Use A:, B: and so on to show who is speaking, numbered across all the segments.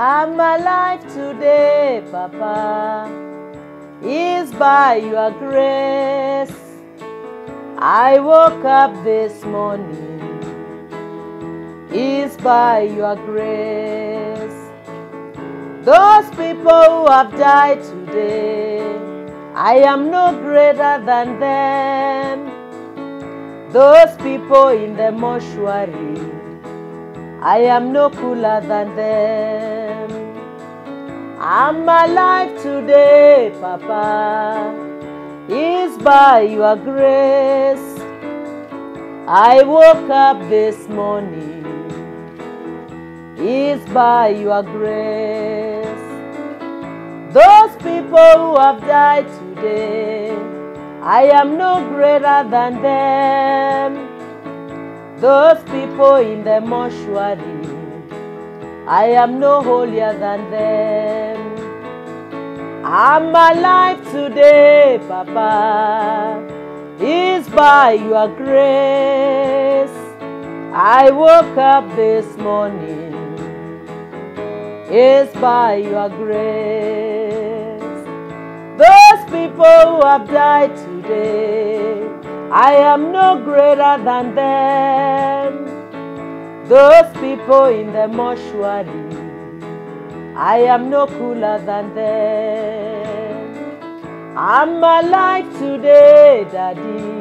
A: I'm alive today, Papa. Is by your grace. I woke up this morning. Is by your grace. Those people who have died today, I am no greater than them. Those people in the mortuary, I am no cooler than them. I'm alive today, Papa. Is by your grace. I woke up this morning. Is by your grace. Those people who have died today, I am no greater than them. Those people in the mortuary, I am no holier than them. I'm alive today, Papa. Is by your grace. I woke up this morning. Is by your grace. Those people who have died today, I am no greater than them. Those people in the mortuary, I am no cooler than them. I'm alive today, Daddy.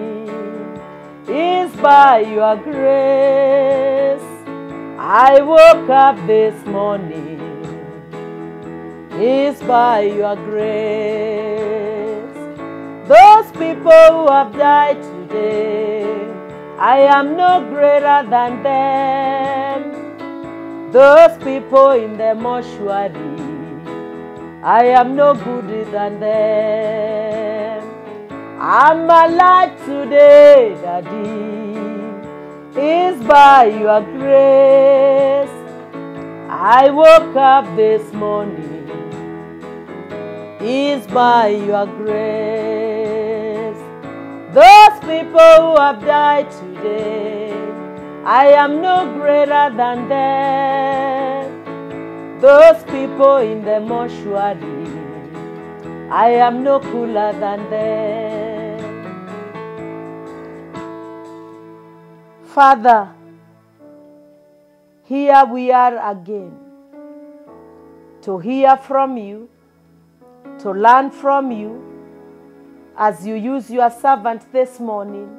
A: Is by your grace. I woke up this morning. Is by your grace. Those people who have died today, I am no greater than them. Those people in the mortuary, I am no gooder than them. I'm alive today, Daddy. Is by your grace. I woke up this morning. Is by your grace. Those people who have died today, I am no greater than them. Those people in the mortuary, I am no cooler than them. Father, here we are again to hear from you, to learn from you as you use your servant this morning.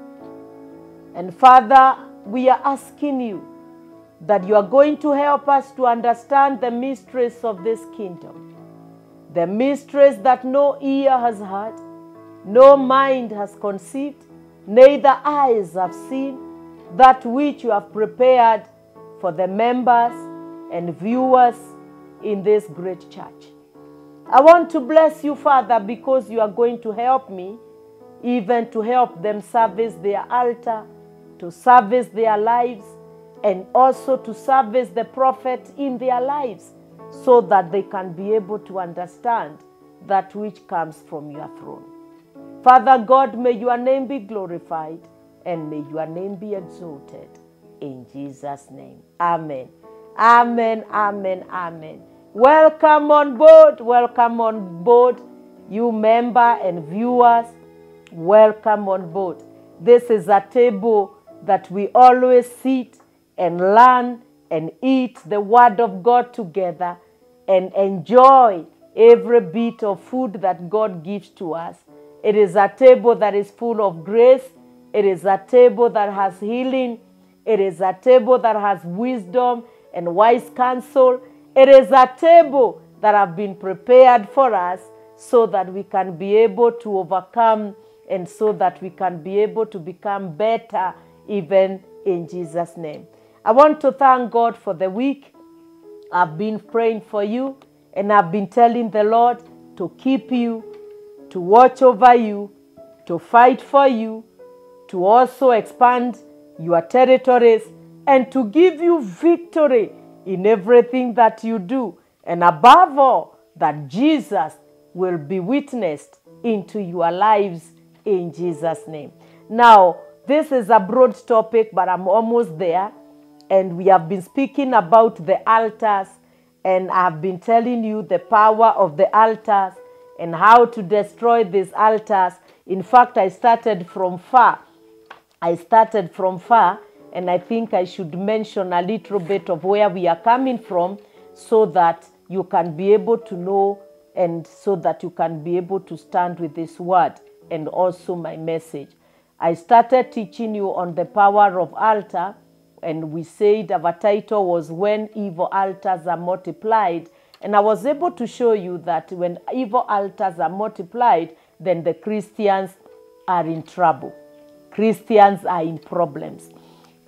A: And Father, we are asking you that you are going to help us to understand the mysteries of this kingdom, the mysteries that no ear has heard, no mind has conceived, neither eyes have seen, that which you have prepared for the members and viewers in this great church. I want to bless you, Father, because you are going to help me, even to help them service their altar, to service their lives, and also to service the prophet in their lives, so that they can be able to understand that which comes from your throne. Father God, may your name be glorified and may your name be exalted. In Jesus' name. Amen. Amen. Amen. Amen. Welcome on board. Welcome on board, you member and viewers. Welcome on board. This is a table that we always sit and learn and eat the Word of God together and enjoy every bit of food that God gives to us. It is a table that is full of grace. It is a table that has healing. It is a table that has wisdom and wise counsel. It is a table that have been prepared for us so that we can be able to overcome and so that we can be able to become better even in Jesus' name. I want to thank God for the week. I've been praying for you and I've been telling the Lord to keep you, to watch over you, to fight for you, to also expand your territories, and to give you victory in everything that you do. And above all, that Jesus will be witnessed into your lives in Jesus' name. Now, this is a broad topic, but I'm almost there. And we have been speaking about the altars and I've been telling you the power of the altars and how to destroy these altars. In fact, I started from far. I started from far, and I think I should mention a little bit of where we are coming from so that you can be able to know and so that you can be able to stand with this word and also my message. I started teaching you on the power of altar, and we said our title was When Evil Altars Are Multiplied. And I was able to show you that when evil altars are multiplied, then the Christians are in trouble. Christians are in problems.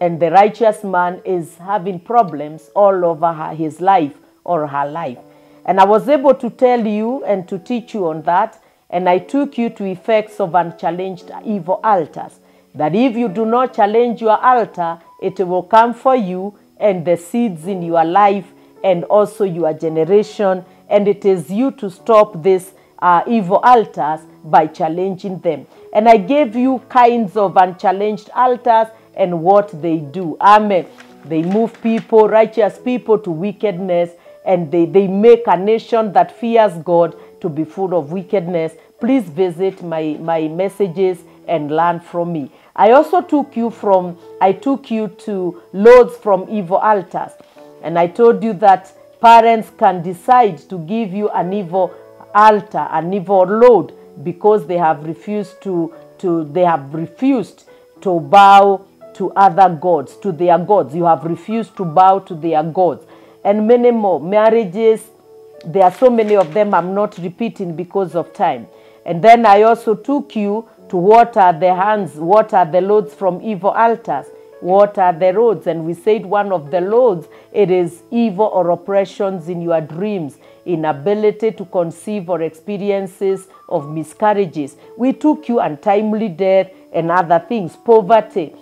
A: And the righteous man is having problems all over her, his life or her life. And I was able to tell you and to teach you on that. And I took you to effects of unchallenged evil altars. That if you do not challenge your altar, it will come for you and the seeds in your life and also your generation. And it is you to stop these uh, evil altars by challenging them. And I gave you kinds of unchallenged altars and what they do. Amen. They move people, righteous people, to wickedness, and they, they make a nation that fears God to be full of wickedness. Please visit my, my messages and learn from me. I also took you from, I took you to loads from evil altars. And I told you that parents can decide to give you an evil altar, an evil load, because they have refused to, to they have refused to bow to other gods, to their gods. You have refused to bow to their gods. And many more marriages, there are so many of them I'm not repeating because of time. And then I also took you to water the hands, water the loads from evil altars, water the roads. And we said one of the loads, it is evil or oppressions in your dreams, inability to conceive or experiences of miscarriages. We took you untimely death and other things, poverty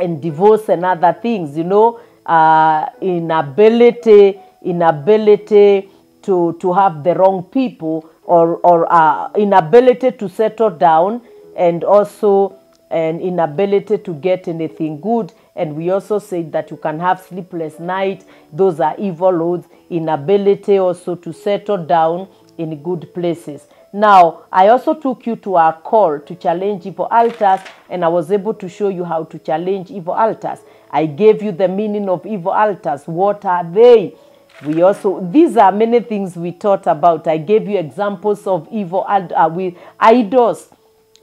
A: and divorce and other things, you know, uh, inability, inability to, to have the wrong people or, or uh, inability to settle down and also an inability to get anything good. And we also said that you can have sleepless night. Those are evil loads. Inability also to settle down in good places. Now, I also took you to our call to challenge evil altars, and I was able to show you how to challenge evil altars. I gave you the meaning of evil altars. What are they? We also, these are many things we taught about. I gave you examples of evil uh, with idols.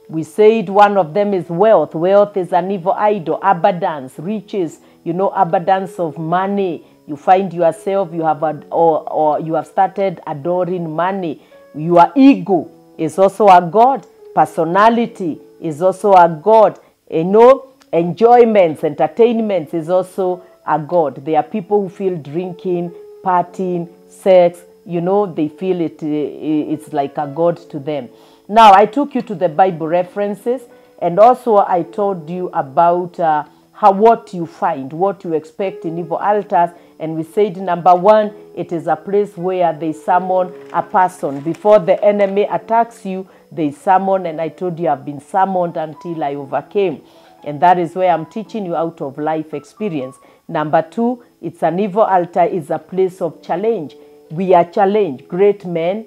A: We said one of them is wealth. Wealth is an evil idol. Abundance, riches, you know, abundance of money. You find yourself, you have, ad- or, or you have started adoring money. Your ego is also a God. Personality is also a God. You know, enjoyments, entertainments is also a God. There are people who feel drinking, partying, sex, you know, they feel it, it's like a God to them. Now, I took you to the Bible references and also I told you about uh, how what you find, what you expect in evil altars. And we said, number one, it is a place where they summon a person. Before the enemy attacks you, they summon, and I told you I've been summoned until I overcame. And that is where I'm teaching you out of life experience. Number two, it's an evil altar, it's a place of challenge. We are challenged. Great men,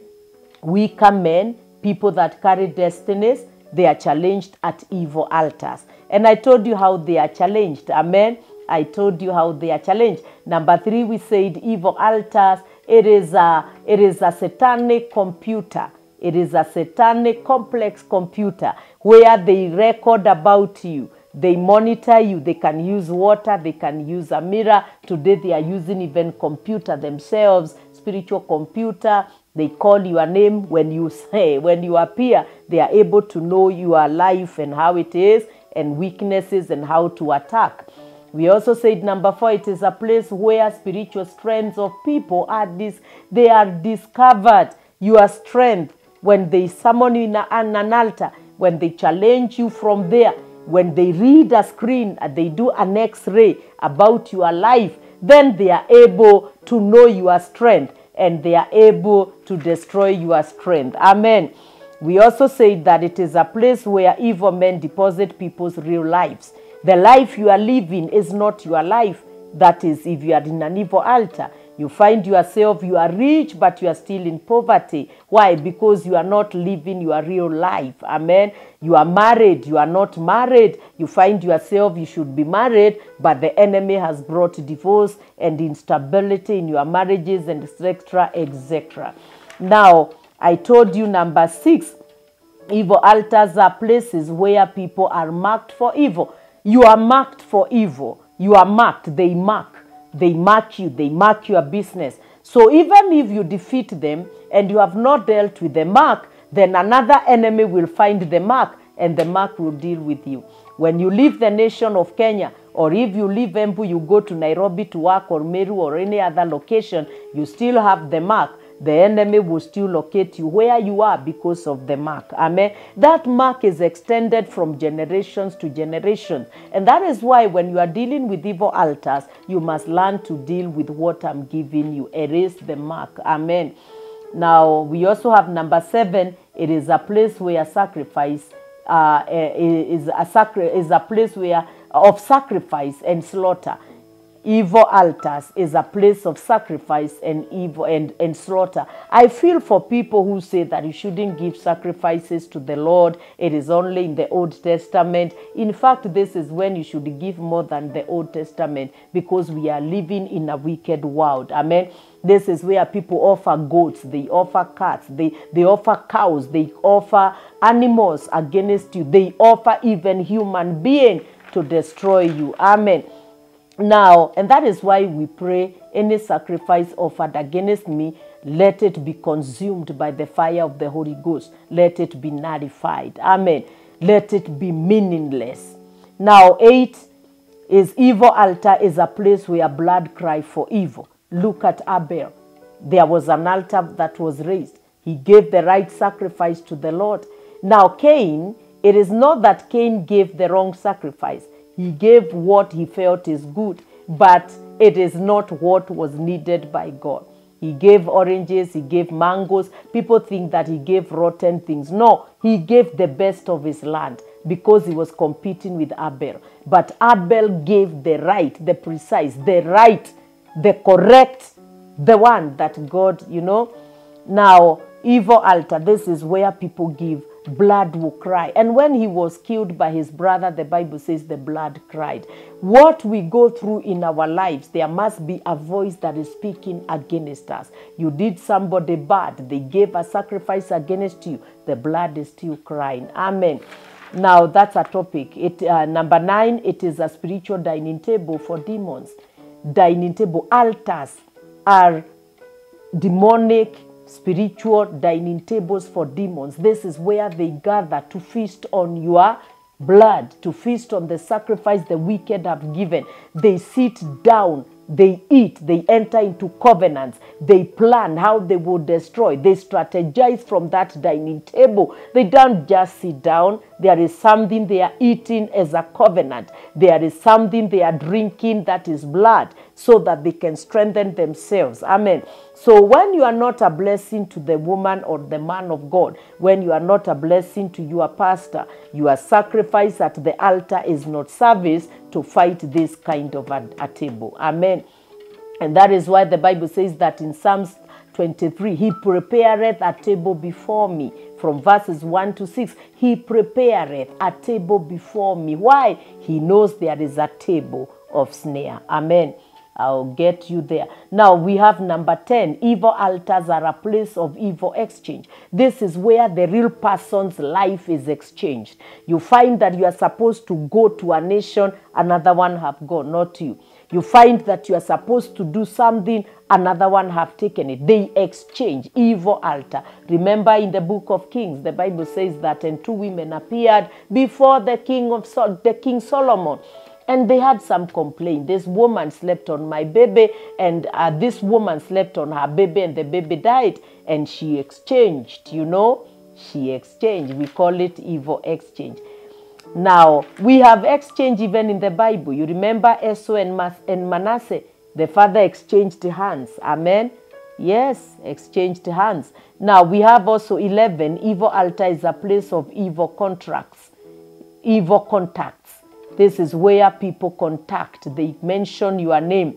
A: weaker men, people that carry destinies, they are challenged at evil altars. And I told you how they are challenged. Amen. I told you how they are challenged. Number three, we said evil altars. It is a it is a satanic computer. It is a satanic complex computer where they record about you. They monitor you. They can use water. They can use a mirror. Today they are using even computer themselves, spiritual computer. They call your name when you say, when you appear, they are able to know your life and how it is and weaknesses and how to attack. We also said number four, it is a place where spiritual strengths of people are dis- they are discovered. Your strength when they summon you in an, an altar, when they challenge you from there, when they read a screen, and they do an X-ray about your life, then they are able to know your strength and they are able to destroy your strength. Amen. We also said that it is a place where evil men deposit people's real lives. The life you are living is not your life. That is, if you are in an evil altar, You find yourself, you are rich, but you are still in poverty. Why? Because you are not living your real life. Amen. You are married, you are not married. You find yourself, you should be married, but the enemy has brought divorce and instability in your marriages and etc. etc. Now, I told you number six, evil altars are places where people are marked for evil. You are marked for evil. You are marked, they mark. They mark you, they mark your business. So even if you defeat them and you have not dealt with the mark, then another enemy will find the mark and the mark will deal with you. When you leave the nation of Kenya, or if you leave Embu, you go to Nairobi to work or Meru or any other location, you still have the mark the enemy will still locate you where you are because of the mark. Amen. That mark is extended from generations to generations. And that is why when you are dealing with evil altars, you must learn to deal with what I'm giving you. Erase the mark. Amen. Now, we also have number seven. It is a place where sacrifice uh, is a sacri- is a place where of sacrifice and slaughter evil altars is a place of sacrifice and evil and, and slaughter. I feel for people who say that you shouldn't give sacrifices to the Lord. It is only in the Old Testament. In fact, this is when you should give more than the Old Testament because we are living in a wicked world. Amen. This is where people offer goats, they offer cats, they, they offer cows, they offer animals against you, they offer even human being to destroy you. Amen. Now, and that is why we pray any sacrifice offered against me, let it be consumed by the fire of the Holy Ghost. Let it be nullified. Amen. Let it be meaningless. Now, eight is evil altar is a place where blood cry for evil. Look at Abel. There was an altar that was raised. He gave the right sacrifice to the Lord. Now, Cain, it is not that Cain gave the wrong sacrifice. He gave what he felt is good, but it is not what was needed by God. He gave oranges, he gave mangoes. People think that he gave rotten things. No, he gave the best of his land because he was competing with Abel. But Abel gave the right, the precise, the right, the correct, the one that God, you know. Now, evil altar, this is where people give blood will cry. And when he was killed by his brother, the Bible says the blood cried. What we go through in our lives, there must be a voice that is speaking against us. You did somebody bad, they gave a sacrifice against you, the blood is still crying. Amen. Now that's a topic. It uh, number nine. It is a spiritual dining table for demons. Dining table altars are demonic spiritual dining tables for demons. This is where they gather to feast on your blood, to feast on the sacrifice the wicked have given. They sit down, they eat, they enter into covenants, they plan how they will destroy, they strategize from that dining table. They don't just sit down, there is something they are eating as a covenant, there is something they are drinking that is blood so that they can strengthen themselves. Amen. So when you are not a blessing to the woman or the man of God, when you are not a blessing to your pastor, your sacrifice at the altar is not service to fight this kind of a, a table. Amen. And that is why the Bible says that in Psalms 23, He prepareth a table before me. From verses 1 to 6, He prepareth a table before me. Why? He knows there is a table of snare. Amen. I'll get you there. Now we have number 10. Evil altars are a place of evil exchange. This is where the real person's life is exchanged. You find that you are supposed to go to a nation, another one have gone, not you. You find that you are supposed to do something, another one have taken it. They exchange evil altar. Remember in the book of Kings, the Bible says that and two women appeared before the king of Sol- the king Solomon and they had some complaint. This woman slept on my baby, and uh, this woman slept on her baby, and the baby died. And she exchanged, you know, she exchanged. We call it evil exchange. Now, we have exchange even in the Bible. You remember Esau and, Mas- and Manasseh? The father exchanged hands. Amen. Yes, exchanged hands. Now, we have also 11. Evil altar is a place of evil contracts, evil contacts. This is where people contact. They mention your name.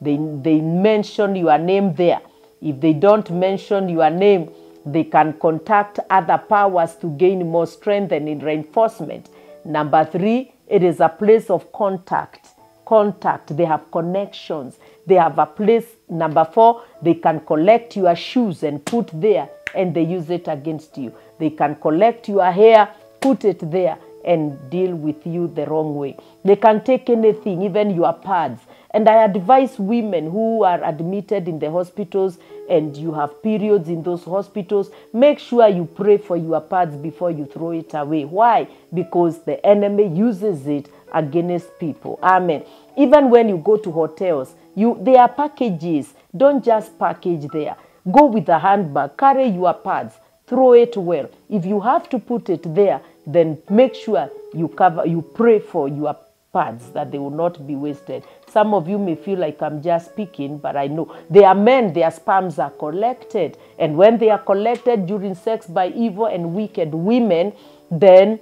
A: they, they mention your name there. If they don't mention your name, they can contact other powers to gain more strength and reinforcement. Number three, it is a place of contact. Contact, they have connections. They have a place. Number four, they can collect your shoes and put there and they use it against you. They can collect your hair, put it there and deal with you the wrong way. They can take anything, even your pads. And I advise women who are admitted in the hospitals and you have periods in those hospitals, make sure you pray for your pads before you throw it away. Why? Because the enemy uses it against people. Amen. Even when you go to hotels, you there are packages. Don't just package there. Go with a handbag, carry your pads, throw it well. If you have to put it there, then make sure you cover you pray for your pads that they will not be wasted. Some of you may feel like I'm just speaking, but I know they are men, their sperms are collected. And when they are collected during sex by evil and wicked women, then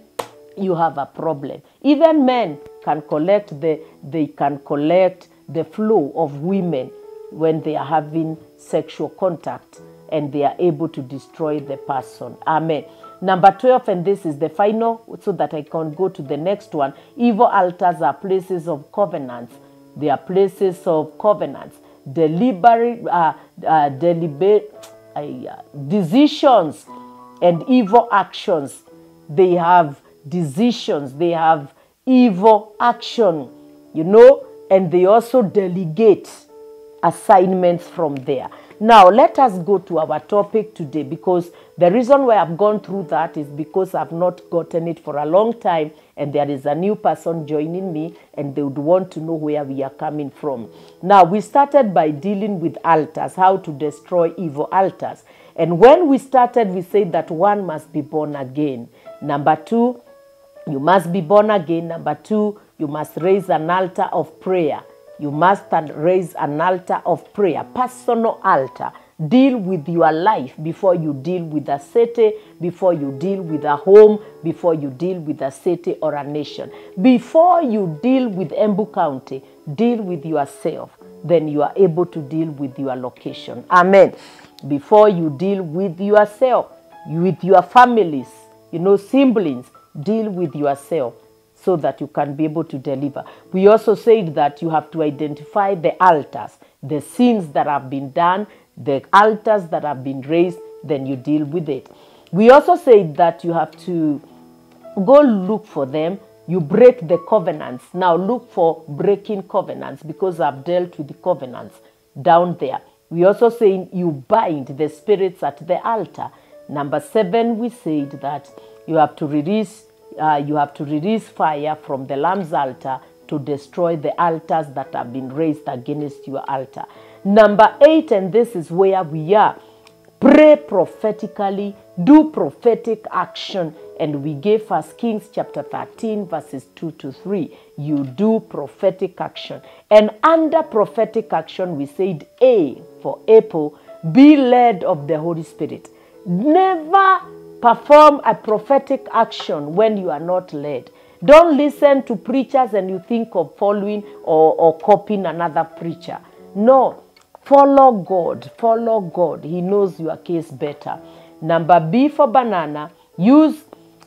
A: you have a problem. Even men can collect the they can collect the flow of women when they are having sexual contact and they are able to destroy the person. Amen. Number 12, and this is the final, so that I can go to the next one. Evil altars are places of covenants. They are places of covenants. Deliberate, uh, uh, deliberate uh, decisions and evil actions. They have decisions. They have evil action, you know, and they also delegate assignments from there. Now, let us go to our topic today because the reason why I've gone through that is because I've not gotten it for a long time and there is a new person joining me and they would want to know where we are coming from. Now, we started by dealing with altars, how to destroy evil altars. And when we started, we said that one must be born again. Number two, you must be born again. Number two, you must raise an altar of prayer. You must raise an altar of prayer, personal altar. Deal with your life before you deal with a city, before you deal with a home, before you deal with a city or a nation. Before you deal with Embu County, deal with yourself. Then you are able to deal with your location. Amen. Before you deal with yourself, with your families, you know, siblings, deal with yourself so that you can be able to deliver. We also said that you have to identify the altars, the sins that have been done, the altars that have been raised, then you deal with it. We also said that you have to go look for them. You break the covenants. Now look for breaking covenants because I've dealt with the covenants down there. We also saying you bind the spirits at the altar. Number seven, we said that you have to release uh, you have to release fire from the lamb's altar to destroy the altars that have been raised against your altar. Number eight, and this is where we are pray prophetically, do prophetic action. And we gave First Kings chapter 13, verses 2 to 3. You do prophetic action. And under prophetic action, we said A for Apple, be led of the Holy Spirit. Never perform a prophetic action when you are not led. Don't listen to preachers and you think of following or, or copying another preacher. No, follow God. Follow God. He knows your case better. Number B for banana, use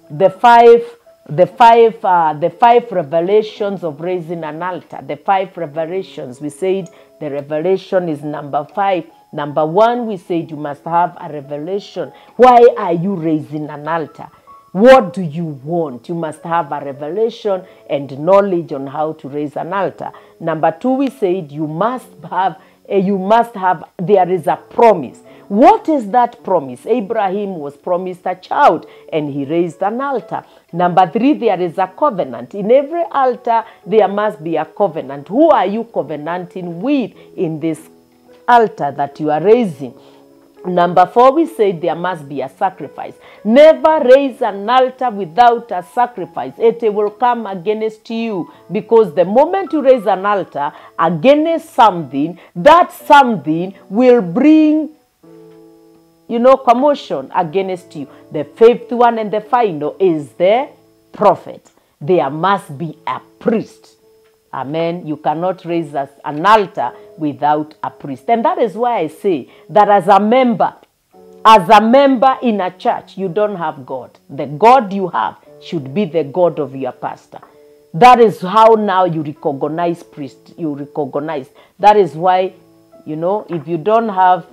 A: the five the five uh, the five revelations of raising an altar. The five revelations. We said the revelation is number five. Number one we said you must have a revelation. Why are you raising an altar? What do you want? You must have a revelation and knowledge on how to raise an altar. Number two we said you must have uh, you must have there is a promise what is that promise? Abraham was promised a child and he raised an altar. Number three, there is a covenant. In every altar, there must be a covenant. Who are you covenanting with in this altar that you are raising? Number four, we said there must be a sacrifice. Never raise an altar without a sacrifice. It will come against you because the moment you raise an altar against something, that something will bring you know, commotion against you. The fifth one and the final is the prophet. There must be a priest. Amen. You cannot raise an altar without a priest. And that is why I say that as a member, as a member in a church, you don't have God. The God you have should be the God of your pastor. That is how now you recognize priest. You recognize. That is why, you know, if you don't have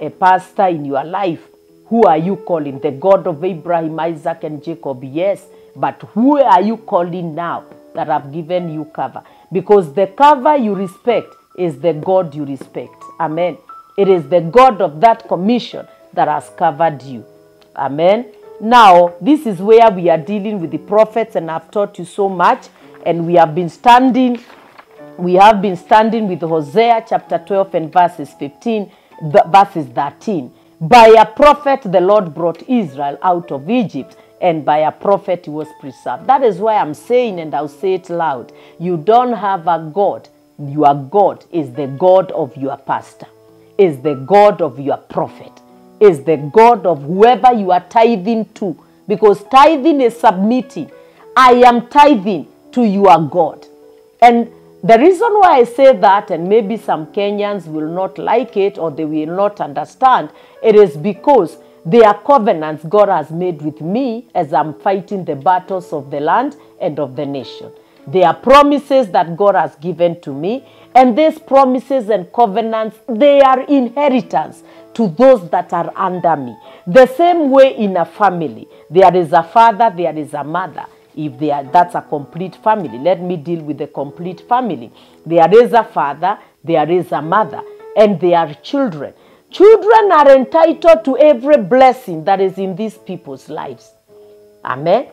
A: a pastor in your life, who are you calling? The God of Abraham, Isaac, and Jacob? Yes. But who are you calling now that have given you cover? Because the cover you respect is the God you respect. Amen. It is the God of that commission that has covered you. Amen. Now, this is where we are dealing with the prophets, and I've taught you so much, and we have been standing. We have been standing with Hosea chapter 12 and verses 15, verses 13. By a prophet, the Lord brought Israel out of Egypt, and by a prophet, he was preserved. That is why I'm saying, and I'll say it loud you don't have a God. Your God is the God of your pastor, is the God of your prophet is the God of whoever you are tithing to. Because tithing is submitting. I am tithing to your God. And the reason why I say that, and maybe some Kenyans will not like it or they will not understand, it is because they are covenants God has made with me as I'm fighting the battles of the land and of the nation. They are promises that God has given to me, and these promises and covenants, they are inheritance to those that are under me. The same way in a family, there is a father, there is a mother. If they are, that's a complete family. Let me deal with the complete family. There is a father, there is a mother, and there are children. Children are entitled to every blessing that is in these people's lives. Amen.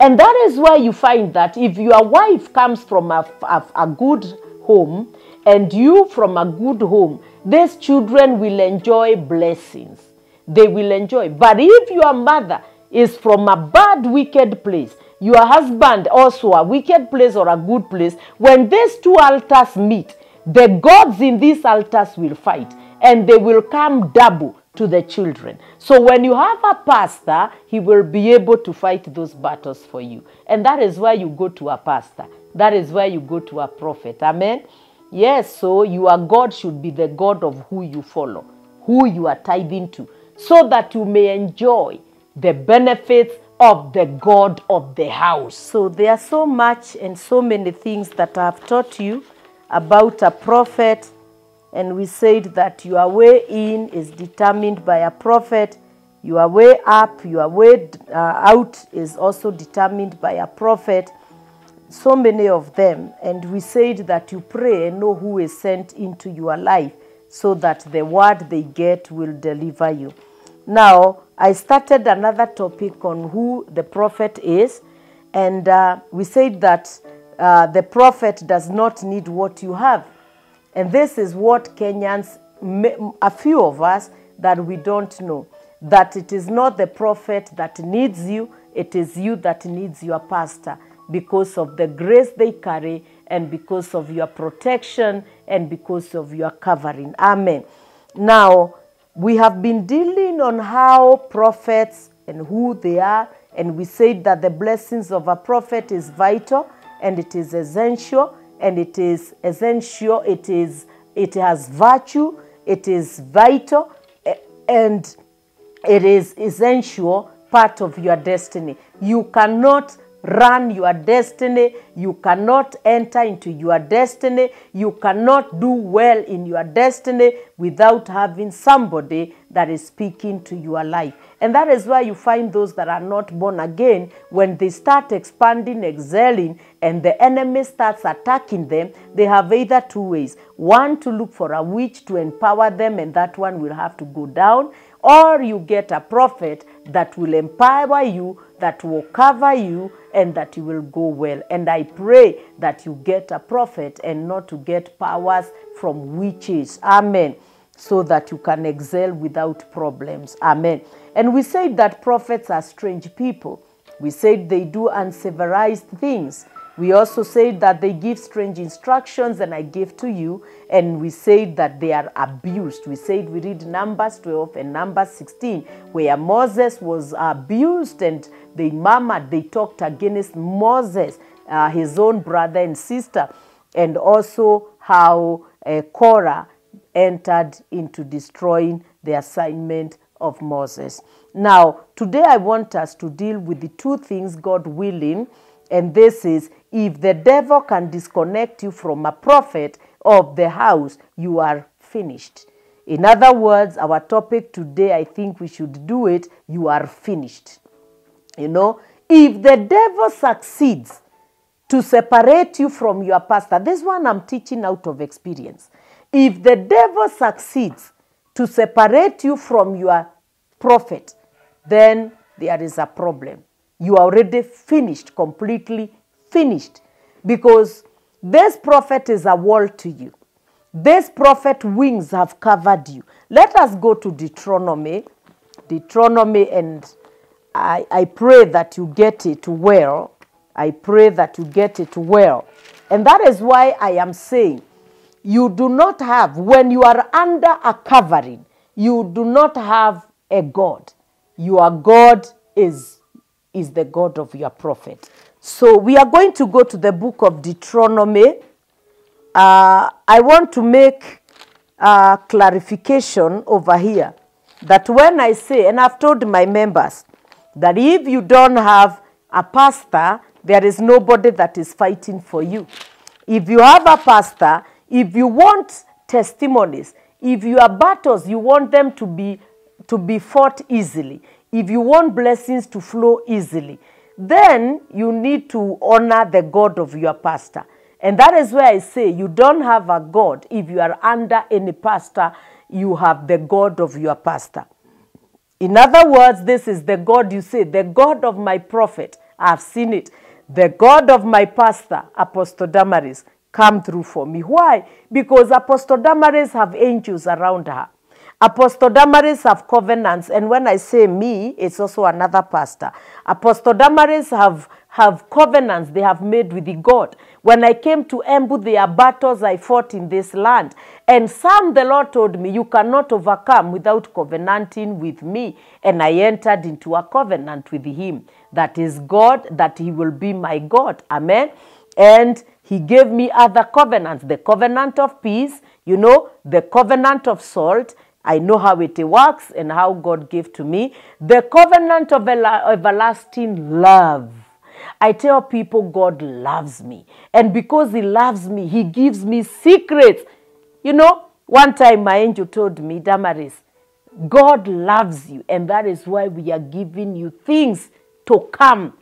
A: And that is why you find that if your wife comes from a, a, a good home and you from a good home, these children will enjoy blessings. They will enjoy. But if your mother is from a bad, wicked place, your husband also a wicked place or a good place, when these two altars meet, the gods in these altars will fight and they will come double to the children. So when you have a pastor, he will be able to fight those battles for you. And that is why you go to a pastor. That is why you go to a prophet. Amen. Yes, so your God should be the God of who you follow, who you are tithing to, so that you may enjoy the benefits of the God of the house. So there are so much and so many things that I have taught you about a prophet and we said that your way in is determined by a prophet. Your way up your way uh, out is also determined by a prophet. So many of them. And we said that you pray and know who is sent into your life so that the word they get will deliver you. Now i started another topic on who the prophet is. And uh, we said that uh, the prophet does not need what you have and this is what Kenyans, a few of us, that we don't know. That it is not the prophet that needs you, it is you that needs your pastor because of the grace they carry and because of your protection and because of your covering. Amen. Now, we have been dealing on how prophets and who they are, and we said that the blessings of a prophet is vital and it is essential and it is essential it is it has virtue it is vital and it is essential part of your destiny. You cannot run your destiny you cannot enter into your destiny you cannot do well in your destiny without having somebody that is speaking to your life and that is why you find those that are not born again when they start expanding excelling and the enemy starts attacking them they have either two ways one to look for a witch to empower them and that one will have to go down or you get a prophet that will empower you that will cover you and that you will go well. And I pray that you get a prophet and not to get powers from witches. Amen. So that you can excel without problems. Amen. And we said that prophets are strange people. We said they do uncivilized things. We also said that they give strange instructions, and I gave to you. And we said that they are abused. We said we read Numbers 12 and Numbers 16, where Moses was abused and they murmured, they talked against Moses, uh, his own brother and sister. and also how uh, Korah entered into destroying the assignment of Moses. Now, today I want us to deal with the two things, God willing, and this is if the devil can disconnect you from a prophet of the house, you are finished. In other words, our topic today, I think we should do it, you are finished. You know, if the devil succeeds to separate you from your pastor, this one I'm teaching out of experience. If the devil succeeds to separate you from your prophet, then there is a problem. You are already finished, completely finished, because this prophet is a wall to you. This prophet wings have covered you. Let us go to Deuteronomy, Deuteronomy, and I, I pray that you get it well. I pray that you get it well. And that is why I am saying you do not have, when you are under a covering, you do not have a God. Your God is, is the God of your prophet. So we are going to go to the book of Deuteronomy. Uh, I want to make a clarification over here that when I say, and I've told my members, that if you don't have a pastor, there is nobody that is fighting for you. If you have a pastor, if you want testimonies, if your battles, you want them to be to be fought easily, if you want blessings to flow easily, then you need to honor the God of your pastor. And that is where I say you don't have a God. If you are under any pastor, you have the God of your pastor. In other words, this is the God you say, the God of my prophet. I've seen it. The God of my pastor, Apostle Damaris, come through for me. Why? Because Apostle Damaris have angels around her. Apostle Damaris have covenants, and when I say me, it's also another pastor. Apostle Damaris have have covenants they have made with the God. When I came to Embu, there are battles I fought in this land. And some the Lord told me, you cannot overcome without covenanting with me. And I entered into a covenant with him. That is God, that he will be my God. Amen. And he gave me other covenants the covenant of peace, you know, the covenant of salt. I know how it works and how God gave to me. The covenant of everlasting love. I tell people God loves me. And because He loves me, He gives me secrets. You know, one time my angel told me, Damaris, God loves you. And that is why we are giving you things to come,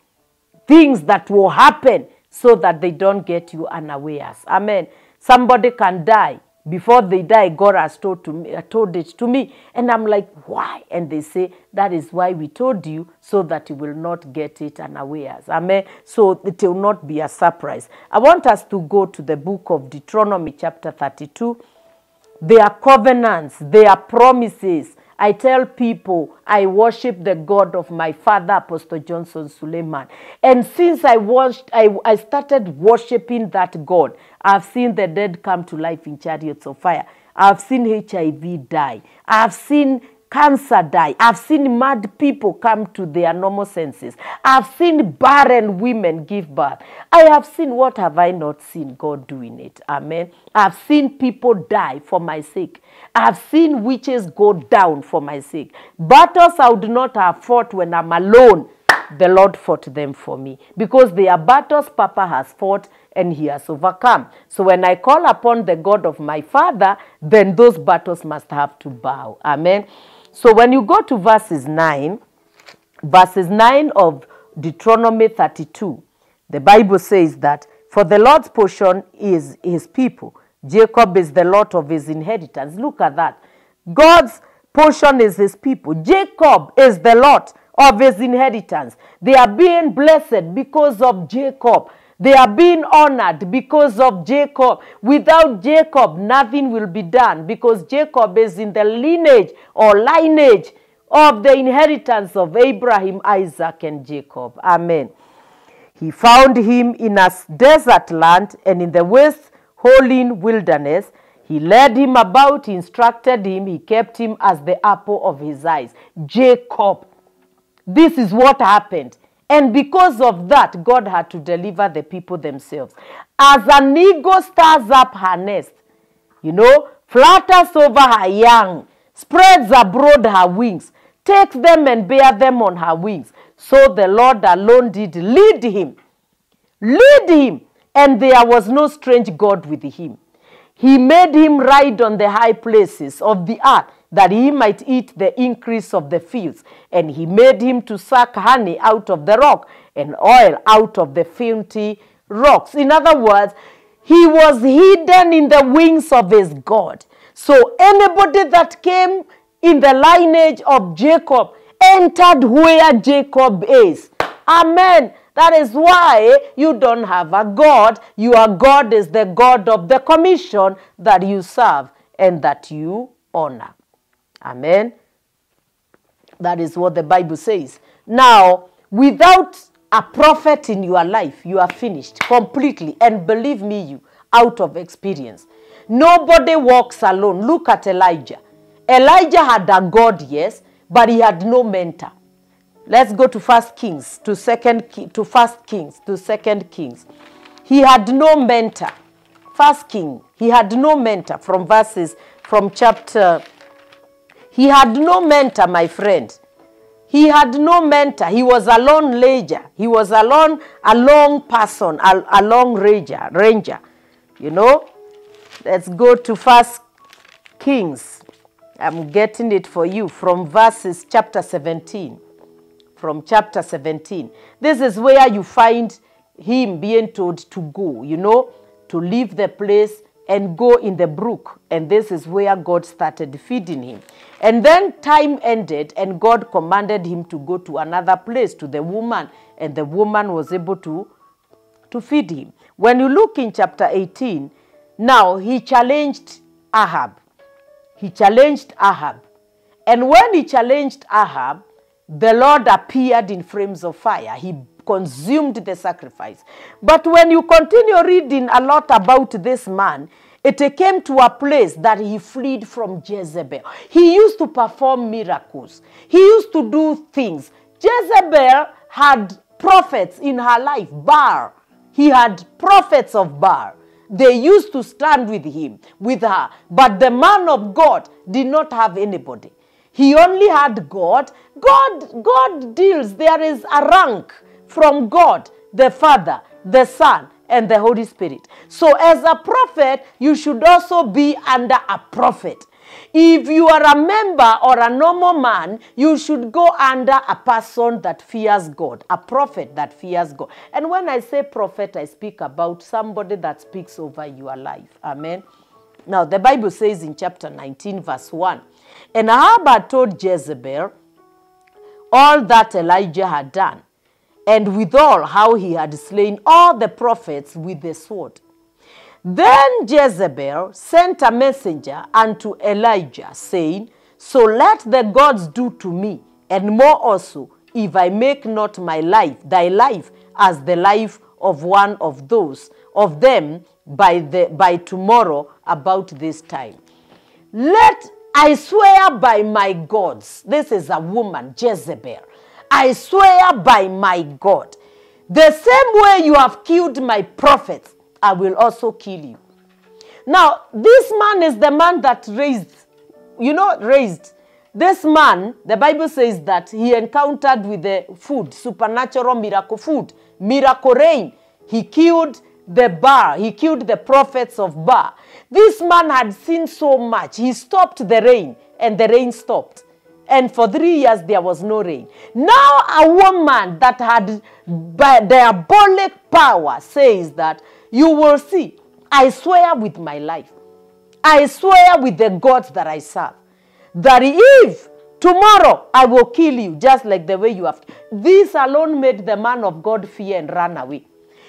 A: things that will happen so that they don't get you unawares. Amen. Somebody can die. Before they die, God has told, to me, uh, told it to me. And I'm like, why? And they say, that is why we told you, so that you will not get it unawares. Amen. So it will not be a surprise. I want us to go to the book of Deuteronomy, chapter 32. There are covenants, there are promises. I tell people I worship the God of my father, Apostle Johnson Suleman. And since I watched, I, I started worshiping that God, I've seen the dead come to life in chariots of fire. I've seen HIV die. I've seen cancer die. I've seen mad people come to their normal senses. I've seen barren women give birth. I have seen what have I not seen God doing it. Amen. I've seen people die for my sake. I've seen witches go down for my sake. Battles I would not have fought when I'm alone. The Lord fought them for me because they are battles Papa has fought and he has overcome. So when I call upon the God of my father, then those battles must have to bow. Amen. So when you go to verses 9, verses 9 of Deuteronomy 32, the Bible says that for the Lord's portion is his people. Jacob is the lot of his inheritance. Look at that. God's portion is his people. Jacob is the lot of his inheritance. They are being blessed because of Jacob. They are being honored because of Jacob. Without Jacob, nothing will be done because Jacob is in the lineage or lineage of the inheritance of Abraham, Isaac, and Jacob. Amen. He found him in a desert land and in the west Holin wilderness. He led him about, instructed him, he kept him as the apple of his eyes. Jacob. This is what happened. And because of that, God had to deliver the people themselves. As an eagle stirs up her nest, you know, flutters over her young, spreads abroad her wings, takes them and bear them on her wings. So the Lord alone did lead him, lead him, and there was no strange God with him. He made him ride on the high places of the earth, that he might eat the increase of the fields. And he made him to suck honey out of the rock, and oil out of the flinty rocks. In other words, he was hidden in the wings of his God. So anybody that came in the lineage of Jacob entered where Jacob is. Amen. That is why you don't have a God. Your God is the God of the commission that you serve and that you honor. Amen. That is what the Bible says. Now, without a prophet in your life, you are finished completely. And believe me, you, out of experience. Nobody walks alone. Look at Elijah. Elijah had a God, yes, but he had no mentor. Let's go to First Kings, to Second, to First Kings, to Second Kings. He had no mentor. First King, he had no mentor from verses from chapter. He had no mentor, my friend. He had no mentor. He was a lone ranger. He was a lone, a lone person, a, a lone ranger, ranger. You know? Let's go to First Kings. I'm getting it for you from verses chapter 17. From chapter 17. This is where you find him being told to go, you know, to leave the place and go in the brook. And this is where God started feeding him. And then time ended, and God commanded him to go to another place to the woman, and the woman was able to, to feed him. When you look in chapter 18, now he challenged Ahab. He challenged Ahab. And when he challenged Ahab, the Lord appeared in flames of fire. He consumed the sacrifice. But when you continue reading a lot about this man, it came to a place that he fled from Jezebel. He used to perform miracles, he used to do things. Jezebel had prophets in her life, Baal. He had prophets of Baal. They used to stand with him, with her. But the man of God did not have anybody. He only had God. God, God deals. There is a rank from God, the Father, the Son, and the Holy Spirit. So, as a prophet, you should also be under a prophet. If you are a member or a normal man, you should go under a person that fears God, a prophet that fears God. And when I say prophet, I speak about somebody that speaks over your life. Amen. Now, the Bible says in chapter 19, verse 1 And Ahab told Jezebel all that Elijah had done, and withal how he had slain all the prophets with the sword. Then Jezebel sent a messenger unto Elijah, saying, So let the gods do to me, and more also, if I make not my life, thy life, as the life of one of those of them by the by tomorrow about this time. Let I swear by my gods. This is a woman, Jezebel. I swear by my God. The same way you have killed my prophets, I will also kill you. Now, this man is the man that raised, you know, raised. This man, the Bible says that he encountered with the food, supernatural miracle food, miracle rain. He killed the Baal, he killed the prophets of Baal. This man had seen so much. He stopped the rain, and the rain stopped. And for three years, there was no rain. Now, a woman that had diabolic power says that you will see. I swear with my life. I swear with the gods that I serve. That if tomorrow I will kill you, just like the way you have. This alone made the man of God fear and run away.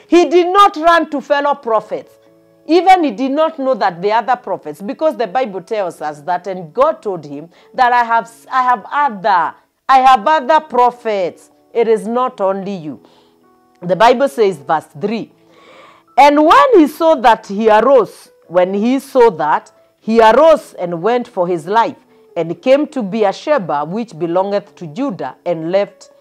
A: He did not run to fellow prophets. Even he did not know that the other prophets, because the Bible tells us that, and God told him that I have, I have other, I have other prophets. It is not only you. The Bible says, verse 3. And when he saw that he arose, when he saw that, he arose and went for his life, and came to Beersheba, which belongeth to Judah, and left,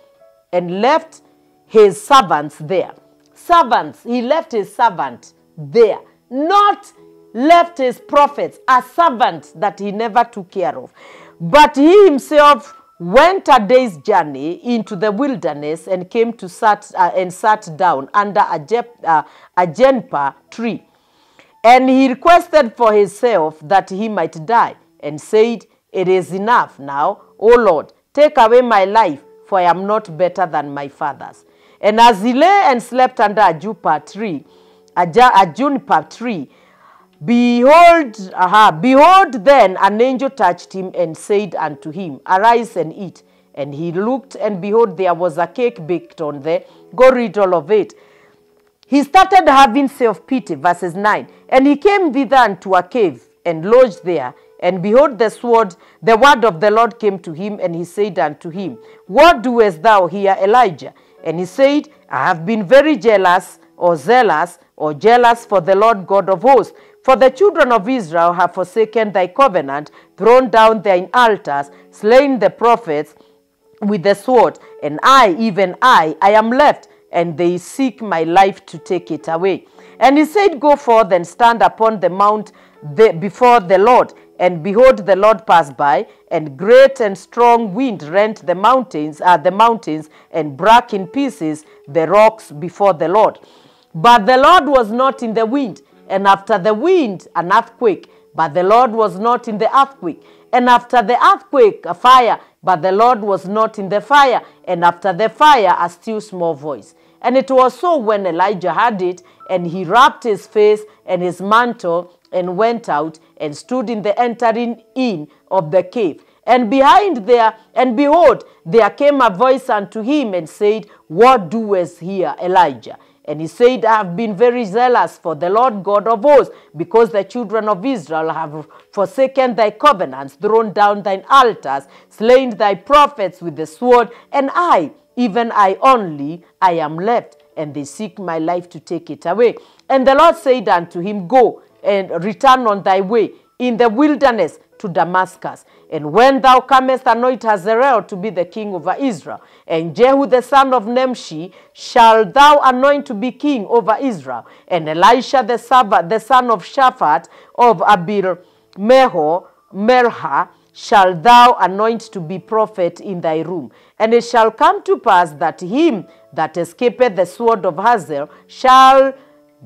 A: and left his servants there. Servants, he left his servant there, not left his prophets, a servant that he never took care of. But he himself went a day's journey into the wilderness and came to sat uh, and sat down under a, jep, uh, a tree. And he requested for himself that he might die, and said, It is enough now, O Lord, take away my life, for I am not better than my fathers. And as he lay and slept under a juniper tree, a, a juniper tree, behold, aha, behold, then an angel touched him and said unto him, Arise and eat. And he looked, and behold, there was a cake baked on there. Go read all of it. He started having self pity, verses 9. And he came thither unto a cave and lodged there. And behold, the sword, the word of the Lord came to him, and he said unto him, What doest thou here, Elijah? And he said, I have been very jealous, or zealous, or jealous for the Lord God of hosts. For the children of Israel have forsaken thy covenant, thrown down thine altars, slain the prophets with the sword, and I, even I, I am left, and they seek my life to take it away. And he said, Go forth and stand upon the mount before the Lord. And behold, the Lord passed by, and great and strong wind rent the mountains, uh, the mountains, and brake in pieces the rocks before the Lord. But the Lord was not in the wind, and after the wind, an earthquake. But the Lord was not in the earthquake. And after the earthquake, a fire. But the Lord was not in the fire. And after the fire, a still small voice. And it was so when Elijah heard it, and he wrapped his face and his mantle, and went out, and stood in the entering in of the cave. And behind there, and behold, there came a voice unto him, and said, What doest here, Elijah? And he said, I have been very zealous for the Lord God of hosts, because the children of Israel have forsaken thy covenants, thrown down thine altars, slain thy prophets with the sword, and I, even I only, I am left, and they seek my life to take it away. And the Lord said unto him, Go and return on thy way in the wilderness to Damascus. And when thou comest, anoint Hazael to be the king over Israel. And Jehu the son of Nimshi shall thou anoint to be king over Israel. And Elisha the, the son of Shaphat of Abil Meho, Melha, shall thou anoint to be prophet in thy room. And it shall come to pass that him that escapeth the sword of Hazael shall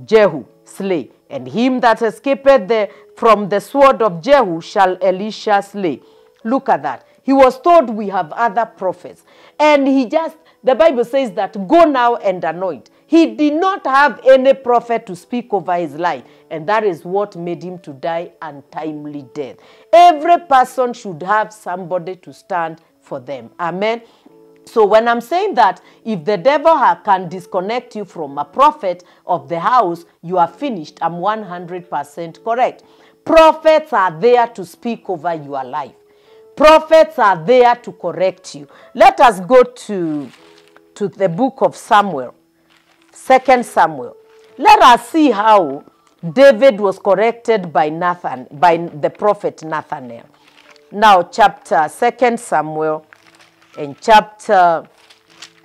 A: Jehu slay, and him that escapeth the, from the sword of Jehu shall Elisha slay. Look at that. He was told we have other prophets. And he just, the Bible says that go now and anoint. He did not have any prophet to speak over his life. And that is what made him to die untimely death. Every person should have somebody to stand for them. Amen. So when I'm saying that if the devil can disconnect you from a prophet of the house, you are finished. I'm 100% correct. Prophets are there to speak over your life. Prophets are there to correct you. Let us go to, to the book of Samuel, Second Samuel. Let us see how David was corrected by Nathan, by the prophet Nathanael. Now, chapter Second Samuel in chapter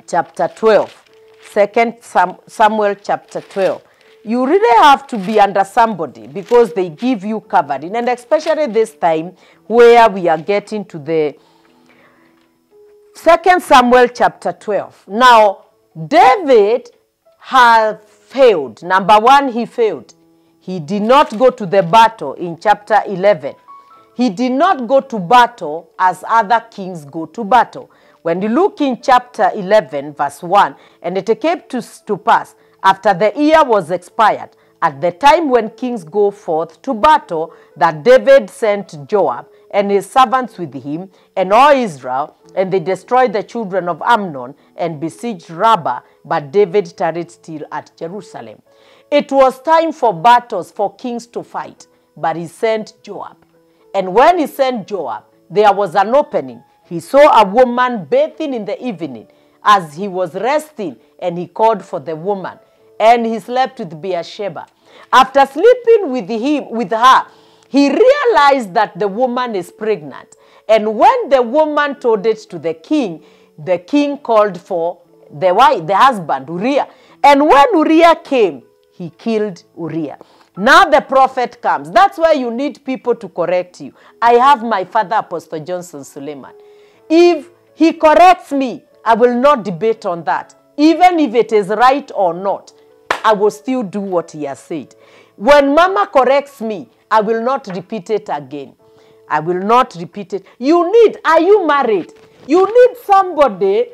A: chapter 12 second Sam, samuel chapter 12 you really have to be under somebody because they give you covering. And especially this time where we are getting to the second samuel chapter 12 now david has failed. Number one he failed. He did not go to the battle in chapter 11 he did not go to battle as other kings go to battle. When you look in chapter 11, verse 1, and it came to, to pass after the year was expired, at the time when kings go forth to battle, that David sent Joab and his servants with him and all Israel, and they destroyed the children of Ammon and besieged Rabbah, but David tarried still at Jerusalem. It was time for battles for kings to fight, but he sent Joab. And when he sent Joab, there was an opening. He saw a woman bathing in the evening as he was resting, and he called for the woman. And he slept with Bathsheba. After sleeping with him, with her, he realized that the woman is pregnant. And when the woman told it to the king, the king called for the wife, the husband, Uriah. And when Uriah came, he killed Uriah. Now the prophet comes. That's why you need people to correct you. I have my father, Apostle Johnson Suleman. If he corrects me, I will not debate on that. Even if it is right or not, I will still do what he has said. When Mama corrects me, I will not repeat it again. I will not repeat it. You need, are you married? You need somebody,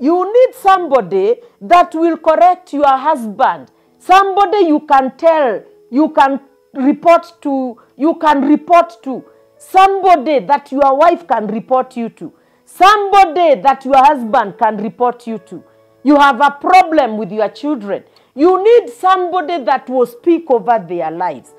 A: you need somebody that will correct your husband. Somebody you can tell, you can report to, you can report to. Somebody that your wife can report you to. Somebody that your husband can report you to. You have a problem with your children. You need somebody that will speak over their lives.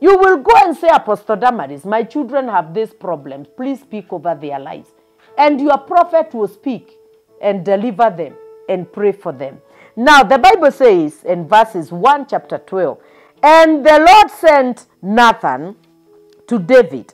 A: You will go and say, Apostle Damaris, my children have these problems. Please speak over their lives. And your prophet will speak and deliver them and pray for them. Now, the Bible says in verses 1, chapter 12, and the Lord sent Nathan to David,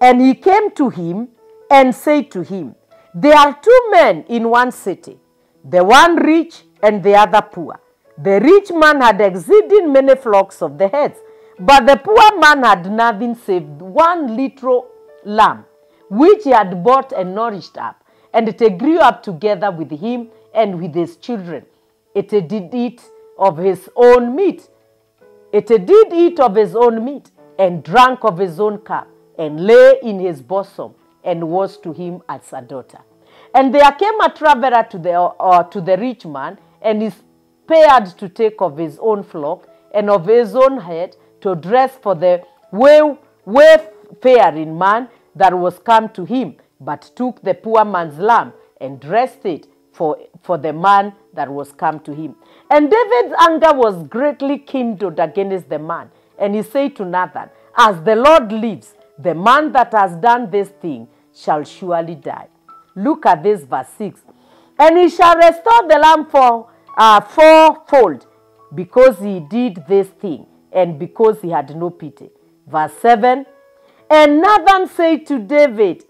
A: and he came to him and said to him, There are two men in one city, the one rich and the other poor. The rich man had exceeding many flocks of the heads, but the poor man had nothing save one little lamb, which he had bought and nourished up, and it grew up together with him and with his children. It did eat of his own meat. It did eat of his own meat, and drank of his own cup, and lay in his bosom, and was to him as a daughter. And there came a traveler to the, uh, to the rich man, and he spared to take of his own flock and of his own head to dress for the way, wayfaring man that was come to him, but took the poor man's lamb and dressed it for, for the man that was come to him. And David's anger was greatly kindled against the man. And he said to Nathan, As the Lord lives, the man that has done this thing shall surely die. Look at this verse 6. And he shall restore the lamb for uh, fourfold because he did this thing and because he had no pity. Verse 7. And Nathan said to David,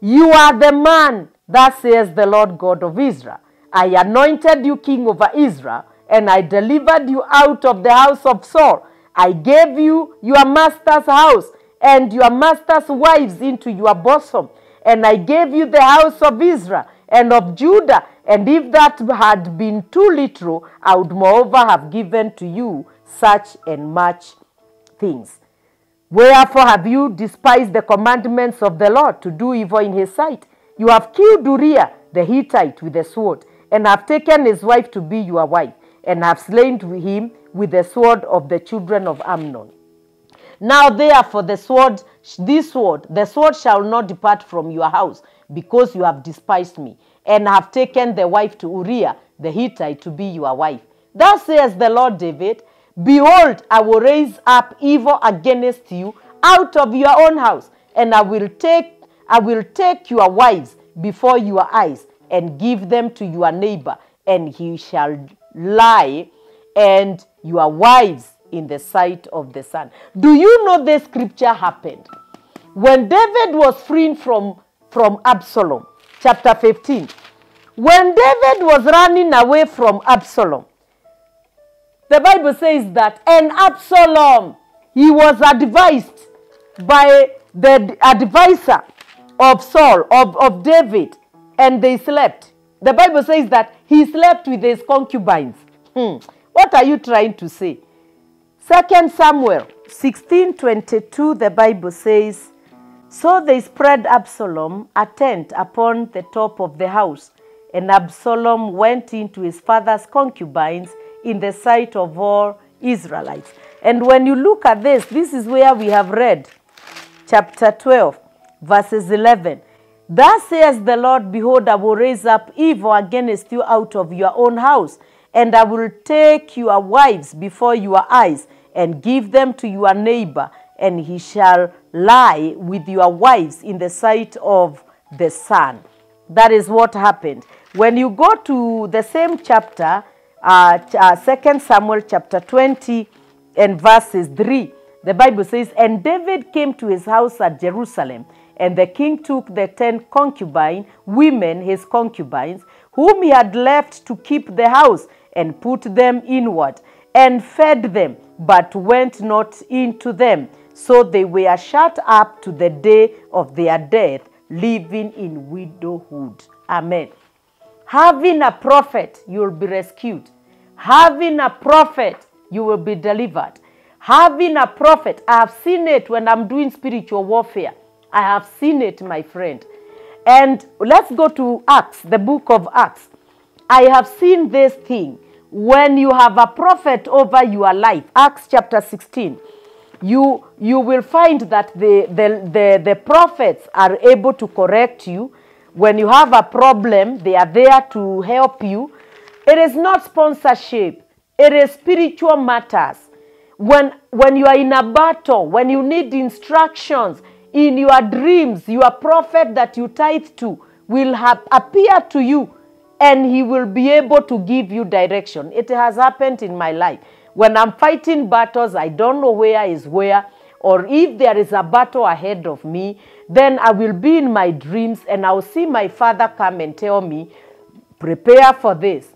A: You are the man, thus says the Lord God of Israel. I anointed you king over Israel, and I delivered you out of the house of Saul. I gave you your master's house and your master's wives into your bosom, and I gave you the house of Israel and of Judah. And if that had been too little, I would moreover have given to you such and much things. Wherefore have you despised the commandments of the Lord to do evil in his sight? You have killed Uriah the Hittite with the sword, and have taken his wife to be your wife, and have slain him with the sword of the children of Ammon. Now therefore the sword, this sword, the sword shall not depart from your house, because you have despised me, and have taken the wife to Uriah the Hittite to be your wife. Thus says the Lord David, Behold, I will raise up evil against you out of your own house, and I will take I will take your wives before your eyes and give them to your neighbor, and he shall lie, and your wives in the sight of the sun. Do you know this scripture happened? When David was freeing from, from Absalom, chapter 15, when David was running away from Absalom, the Bible says that, and Absalom, he was advised by the advisor of Saul, of, of David, and they slept. The Bible says that he slept with his concubines. Hmm. What are you trying to say? Second Samuel 16:22 the Bible says, So they spread Absalom a tent upon the top of the house, and Absalom went into his father's concubines in the sight of all Israelites. And when you look at this, this is where we have read chapter 12, verses 11. Thus says the Lord, Behold, I will raise up evil against you out of your own house, and I will take your wives before your eyes, and give them to your neighbor, and he shall lie with your wives in the sight of the sun. That is what happened. When you go to the same chapter, uh, uh, 2 Samuel chapter 20 and verses 3, the Bible says, And David came to his house at Jerusalem, And the king took the ten concubine women, his concubines, whom he had left to keep the house, and put them inward, and fed them, but went not into them. So they were shut up to the day of their death, living in widowhood. Amen. Having a prophet, you will be rescued. Having a prophet, you will be delivered. Having a prophet, I have seen it when I'm doing spiritual warfare. I have seen it, my friend. And let's go to Acts, the book of Acts. I have seen this thing. When you have a prophet over your life, Acts chapter 16, you, you will find that the, the, the, the prophets are able to correct you. When you have a problem, they are there to help you. It is not sponsorship, it is spiritual matters. When, when you are in a battle, when you need instructions in your dreams, your prophet that you tithe to will have, appear to you and he will be able to give you direction. It has happened in my life. When I'm fighting battles, I don't know where is where, or if there is a battle ahead of me, then I will be in my dreams and I'll see my father come and tell me, prepare for this.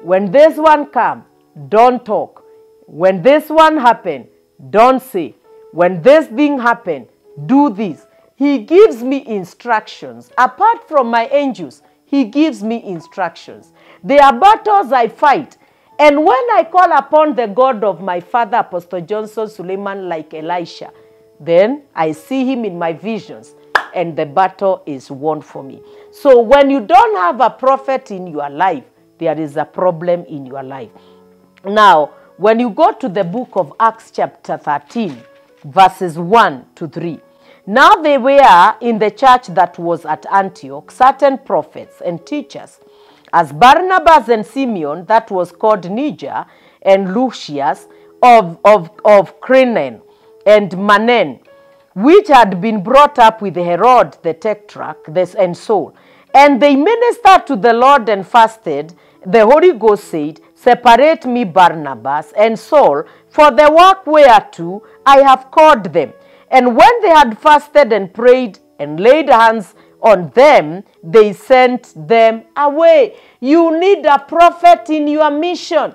A: When this one come, don't talk. When this one happen, don't say. When this thing happen, do this. He gives me instructions. Apart from my angels, he gives me instructions. There are battles I fight. And when I call upon the God of my father, Apostle Johnson Suleman, like Elisha, then I see him in my visions and the battle is won for me. So when you don't have a prophet in your life, there is a problem in your life. Now, when you go to the book of Acts, chapter 13, verses 1 to 3, now they were in the church that was at Antioch, certain prophets and teachers, as Barnabas and Simeon, that was called Niger, and Lucius of, of, of Crenane, and Manen, which had been brought up with Herod the Tetrarch this, and Saul. And they ministered to the Lord and fasted. The Holy Ghost said, Separate me, Barnabas and Saul, for the work whereto I have called them. And when they had fasted and prayed and laid hands on them, they sent them away. You need a prophet in your mission.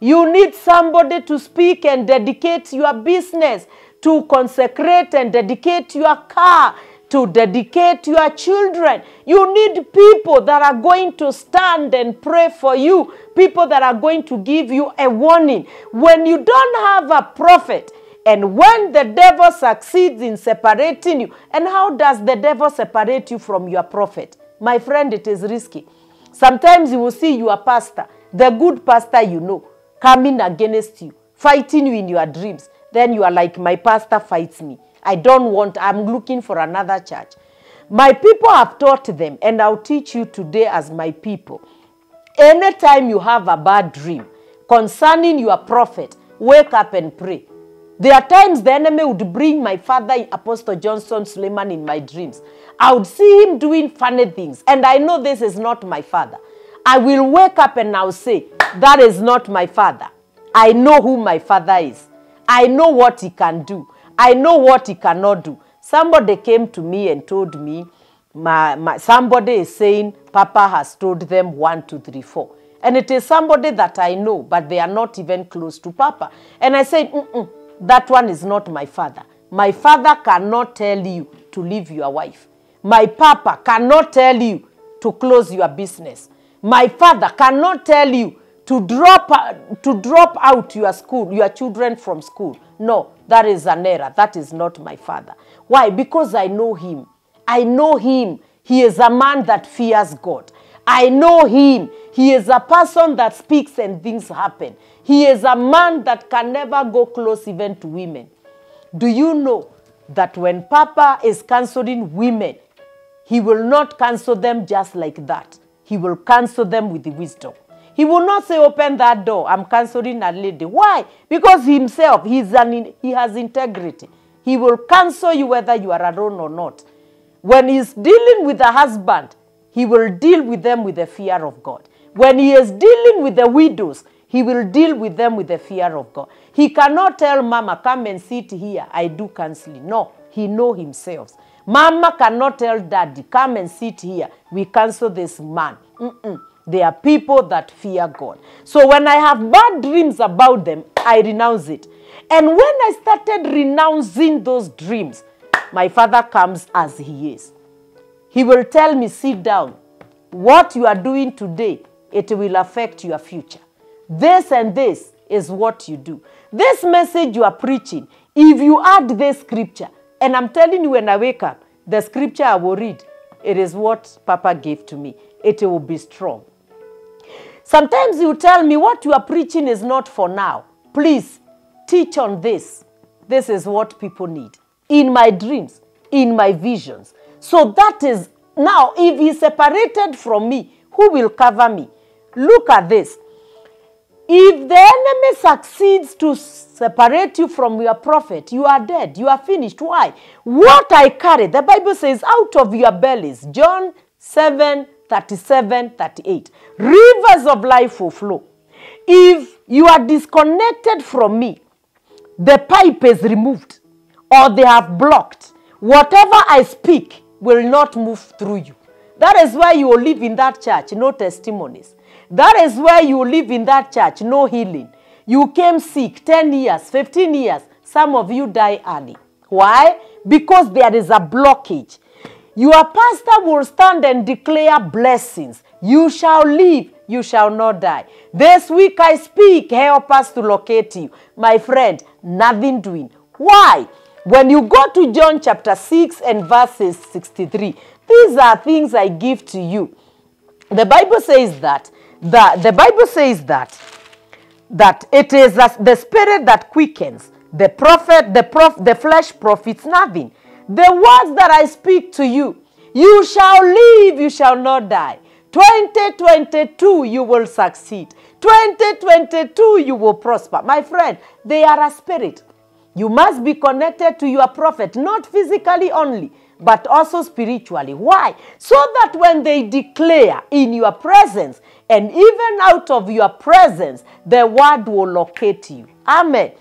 A: You need somebody to speak and dedicate your business, to consecrate and dedicate your car, to dedicate your children. You need people that are going to stand and pray for you, people that are going to give you a warning. When you don't have a prophet, and when the devil succeeds in separating you, and how does the devil separate you from your prophet? My friend, it is risky. Sometimes you will see your pastor, the good pastor you know, coming against you, fighting you in your dreams. Then you are like, my pastor fights me. I don't want, I'm looking for another church. My people have taught them, and I'll teach you today as my people. Anytime you have a bad dream concerning your prophet, wake up and pray. There are times the enemy would bring my father, Apostle Johnson Suleman, in my dreams. I would see him doing funny things, and I know this is not my father. I will wake up and I'll say, That is not my father. I know who my father is. I know what he can do. I know what he cannot do. Somebody came to me and told me, my, my, somebody is saying Papa has told them one, two, three, four. And it is somebody that I know, but they are not even close to Papa. And I said, Mm-mm, that one is not my father. My father cannot tell you to leave your wife. My papa cannot tell you to close your business. My father cannot tell you to drop uh, to drop out your school, your children from school. No, that is an error. That is not my father. Why? Because I know him. I know him. He is a man that fears God. I know him. He is a person that speaks and things happen. He is a man that can never go close even to women. Do you know that when Papa is counseling women, he will not counsel them just like that. He will counsel them with the wisdom. He will not say, open that door. I'm counseling a lady. Why? Because himself, he's an, he has integrity. He will counsel you whether you are alone or not. When he's dealing with a husband, he will deal with them with the fear of God. When he is dealing with the widows, he will deal with them with the fear of God. He cannot tell mama, come and sit here, I do counseling. No, he know himself. Mama cannot tell daddy, come and sit here. We cancel this man. Mm-mm. They are people that fear God. So when I have bad dreams about them, I renounce it. And when I started renouncing those dreams, my father comes as he is. He will tell me, sit down. What you are doing today, it will affect your future. This and this is what you do. This message you are preaching, if you add this scripture, and I'm telling you when I wake up, the scripture I will read, it is what Papa gave to me. It will be strong. Sometimes you tell me what you are preaching is not for now. Please teach on this. This is what people need. In my dreams, in my visions. So that is now, if he separated from me, who will cover me? Look at this. If the enemy succeeds to separate you from your prophet, you are dead. You are finished. Why? What I carry, the Bible says, out of your bellies, John 7 37 38, rivers of life will flow. If you are disconnected from me, the pipe is removed or they have blocked. Whatever I speak will not move through you. That is why you will live in that church, no testimonies. That is why you live in that church, no healing. You came sick 10 years, 15 years. Some of you die early. Why? Because there is a blockage. Your pastor will stand and declare blessings. You shall live, you shall not die. This week I speak, help us to locate you. My friend, nothing doing. Why? When you go to John chapter 6 and verses 63, these are things I give to you. The Bible says that the, the Bible says that that it is the spirit that quickens the prophet the prof the flesh profits nothing. The words that i speak to you you shall live you shall not die. 2022 you will succeed. 2022 you will prosper. My friend they are a spirit you must be connected to your prophet not physically only but also spiritually. Why? So that when they declare in your presence and even out of your presence, the word will locate you. Amen.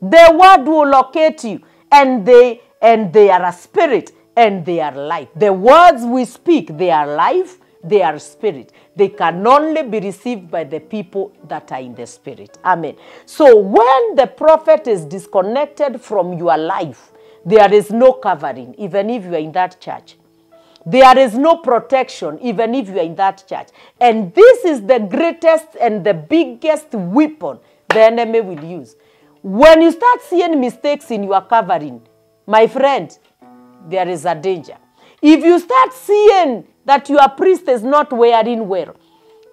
A: The word will locate you and they and they are a spirit and they are life. The words we speak, they are life, they are spirit. They can only be received by the people that are in the spirit. Amen. So when the prophet is disconnected from your life, there is no covering, even if you are in that church. There is no protection, even if you are in that church. And this is the greatest and the biggest weapon the enemy will use. When you start seeing mistakes in your covering, my friend, there is a danger. If you start seeing that your priest is not wearing well,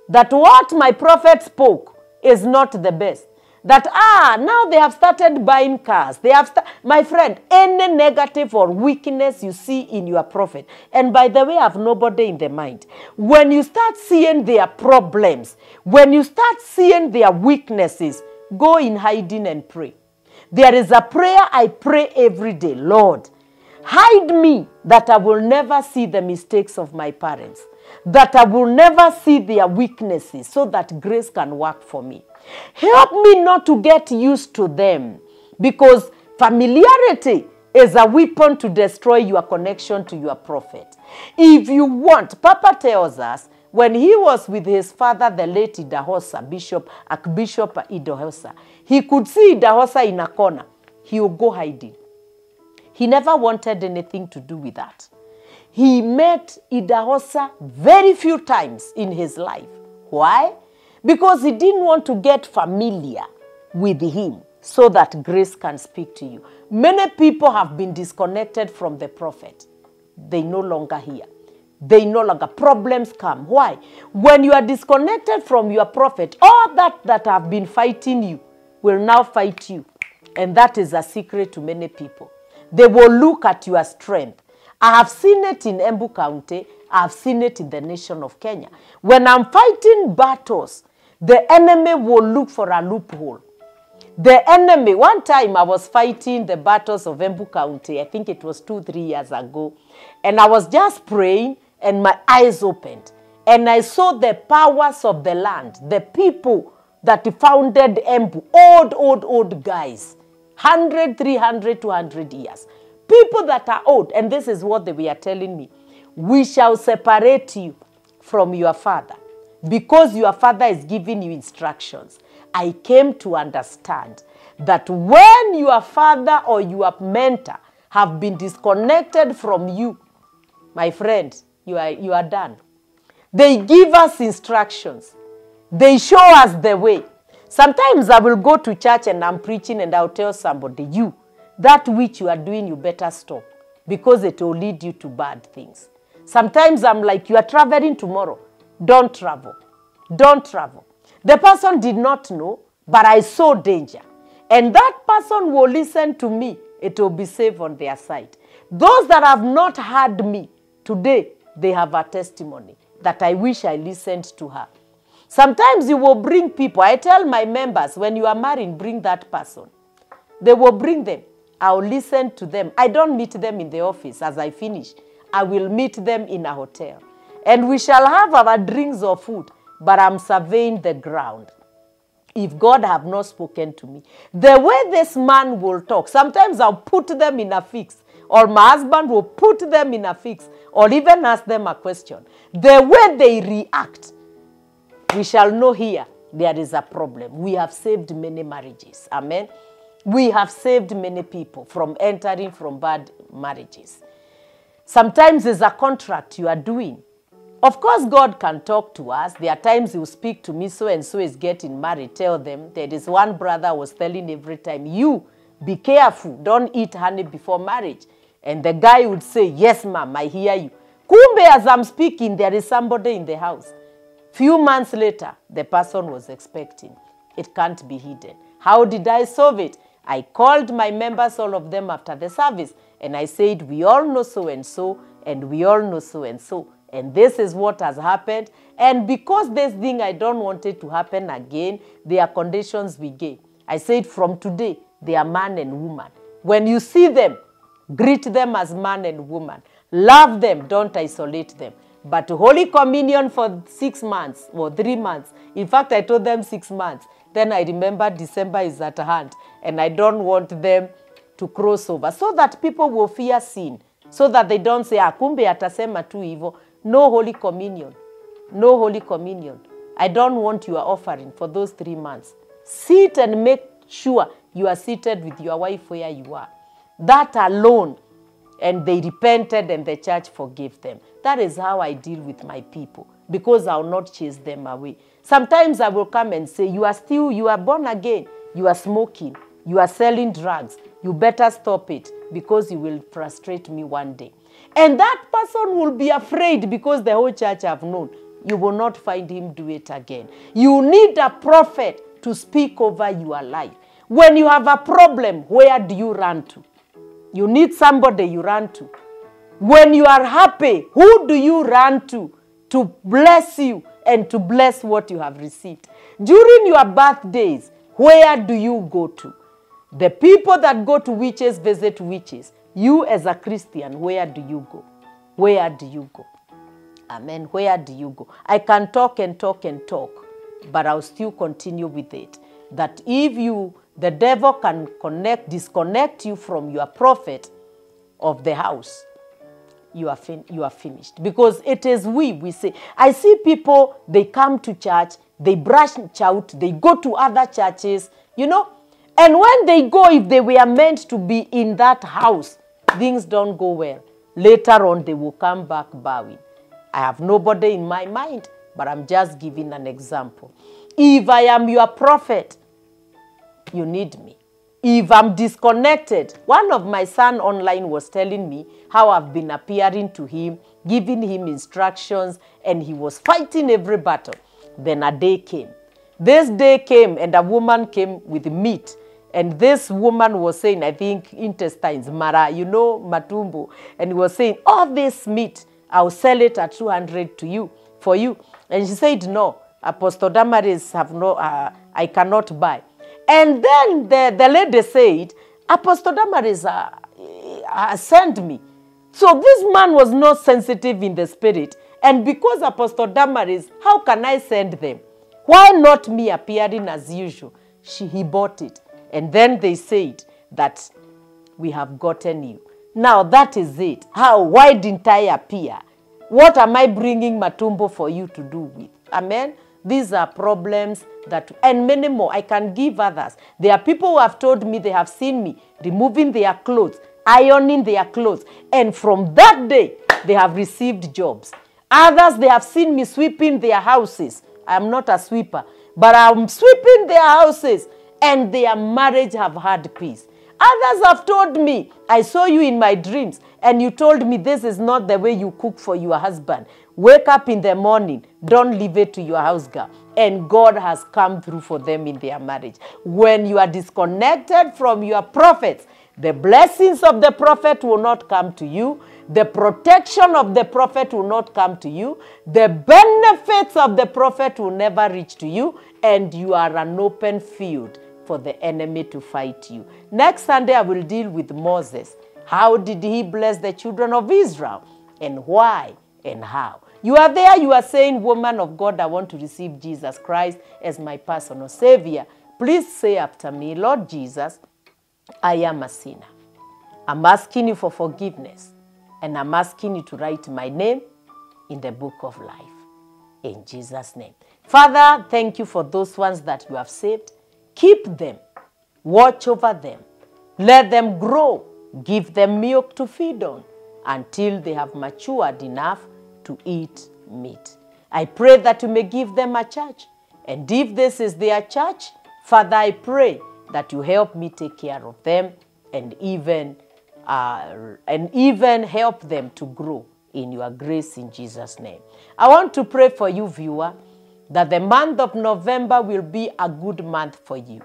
A: that what my prophet spoke is not the best, that ah now they have started buying cars they have my friend any negative or weakness you see in your prophet and by the way i have nobody in the mind when you start seeing their problems when you start seeing their weaknesses go in hiding and pray. There is a prayer i pray every day lord hide me that i will never see the mistakes of my parents that i will never see their weaknesses so that grace can work for me Help me not to get used to them because familiarity is a weapon to destroy your connection to your prophet. If you want, Papa tells us when he was with his father, the late Idahosa, Bishop Archbishop Idahosa, he could see Idahosa in a corner. He would go hiding. He never wanted anything to do with that. He met Idahosa very few times in his life. Why? because he didn't want to get familiar with him so that grace can speak to you. Many people have been disconnected from the prophet. They no longer hear. They no longer problems come. Why? When you are disconnected from your prophet, all that that have been fighting you will now fight you. And that is a secret to many people. They will look at your strength. I have seen it in Embu County. I have seen it in the nation of Kenya. When I'm fighting battles, the enemy will look for a loophole. The enemy, one time I was fighting the battles of Embu County, I think it was two, three years ago, and I was just praying and my eyes opened. And I saw the powers of the land, the people that founded Embu, old, old, old guys, 100, 300, 200 years. people that are old, and this is what they were telling me, we shall separate you from your father because your father is giving you instructions. I came to understand that when your father or your mentor have been disconnected from you, my friend, you are, you are done. They give us instructions. They show us the way. Sometimes I will go to church and I'm preaching and I'll tell somebody, you, that which you are doing, you better stop because it will lead you to bad things. Sometimes I'm like, you are traveling tomorrow. Don't travel. Don't travel. The person did not know, but I saw danger. And that person will listen to me. It will be safe on their side. Those that have not heard me today, they have a testimony that I wish I listened to her. Sometimes you will bring people. I tell my members, when you are married, bring that person. They will bring them. I'll listen to them. I don't meet them in the office as I finish. I will meet them in a hotel. And we shall have our drinks or food, but I'm surveying the ground. If God have not spoken to me, the way this man will talk, sometimes I'll put them in a fix, or my husband will put them in a fix, or even ask them a question. The way they react, we shall know here there is a problem. We have saved many marriages. Amen. We have saved many people from entering from bad marriages. Sometimes there's a contract you are doing. Of course, God can talk to us. There are times He will speak to me, so and so is getting married. Tell them. There is one brother was telling every time, You be careful, don't eat honey before marriage. And the guy would say, Yes, ma'am, I hear you. Kumbe, as I'm speaking, there is somebody in the house. Few months later, the person was expecting. It can't be hidden. How did I solve it? I called my members, all of them, after the service, and I said, We all know so and so, and we all know so and so. And this is what has happened. And because this thing I don't want it to happen again, there are conditions we gave. I said, From today, they are man and woman. When you see them, greet them as man and woman. Love them, don't isolate them. But Holy Communion for six months or three months. In fact, I told them six months. Then I remember December is at hand, and I don't want them to cross over so that people will fear sin, so that they don't say, akumbe kumbe atasema tu hivyo. No Holy Communion. No Holy Communion. I don't want your offering for those three months. Sit and make sure you are seated with your wife where you are. That alone and they repented and the church forgave them. That is how I deal with my people because I'll not chase them away. Sometimes I will come and say, You are still, you are born again, you are smoking, you are selling drugs, you better stop it because you will frustrate me one day. And that person will be afraid because the whole church have known. You will not find him do it again. You need a prophet to speak over your life. When you have a problem, where do you run to? You need somebody you run to. When you are happy, who do you run to to bless you and to bless what you have received? During your birthdays, where do you go to? The people that go to witches visit witches. You, as a Christian, where do you go? Where do you go? Amen. Where do you go? I can talk and talk and talk, but I'll still continue with it. That if you, the devil can connect, disconnect you from your prophet of the house, you are, fin- you are finished. Because it is we, we say. I see people, they come to church, they branch out, they go to other churches, you know. And when they go, if they were meant to be in that house, things don't go well. Later on, they will come back bowing. I have nobody in my mind, but I'm just giving an example. If I am your prophet, you need me. If I'm disconnected, one of my son online was telling me how I've been appearing to him, giving him instructions, and he was fighting every battle. Then a day came. This day came, and a woman came with meat. And this woman was saying, I think, intestines, mara, you know, matumbo. And he was saying, all this meat, I'll sell it at 200 to you, for you. And she said, no, Apostle Damaris have no, uh, I cannot buy. And then the, the lady said, Apostle Damaris uh, uh, sent me. So this man was not sensitive in the spirit. And because Apostle Damaris, how can I send them? Why not me appearing as usual? She, he bought it. And then they said that we have gotten you. Now that is it. How? Why didn't I appear? What am I bringing Matumbo for you to do with? Amen. These are problems that, and many more. I can give others. There are people who have told me they have seen me removing their clothes, ironing their clothes, and from that day they have received jobs. Others they have seen me sweeping their houses. I am not a sweeper, but I'm sweeping their houses, and their marriage have had peace. Others have told me, I saw you in my dreams, and you told me this is not the way you cook for your husband. Wake up in the morning, don't leave it to your house girl. And God has come through for them in their marriage. When you are disconnected from your prophets, the blessings of the prophet will not come to you. The protection of the prophet will not come to you. The benefits of the prophet will never reach to you. And you are an open field for the enemy to fight you. Next Sunday, I will deal with Moses. How did he bless the children of Israel? And why and how? You are there, you are saying, Woman of God, I want to receive Jesus Christ as my personal Savior. Please say after me, Lord Jesus, I am a sinner. I'm asking you for forgiveness, and I'm asking you to write my name in the book of life. In Jesus' name. Father, thank you for those ones that you have saved. Keep them, watch over them, let them grow, give them milk to feed on until they have matured enough to eat meat. I pray that you may give them a church. And if this is their church, Father, I pray that you help me take care of them and even uh, and even help them to grow in your grace in Jesus' name. I want to pray for you, viewer, that the month of November will be a good month for you.